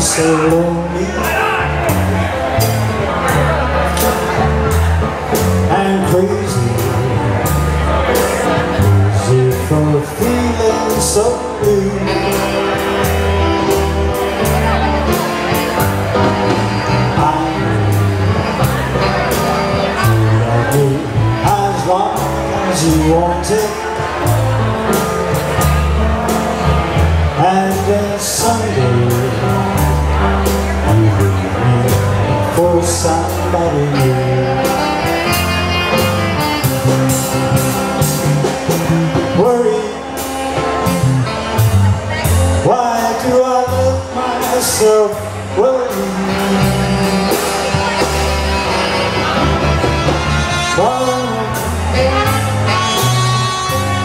so lonely and crazy Crazy for feeling so blue. As long as you want it myself worry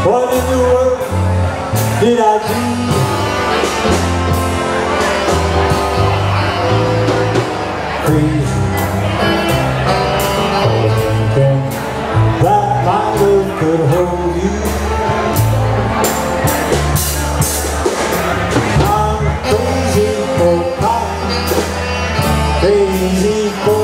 What in the world did I do? Crazy Crazy for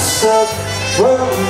myself worry?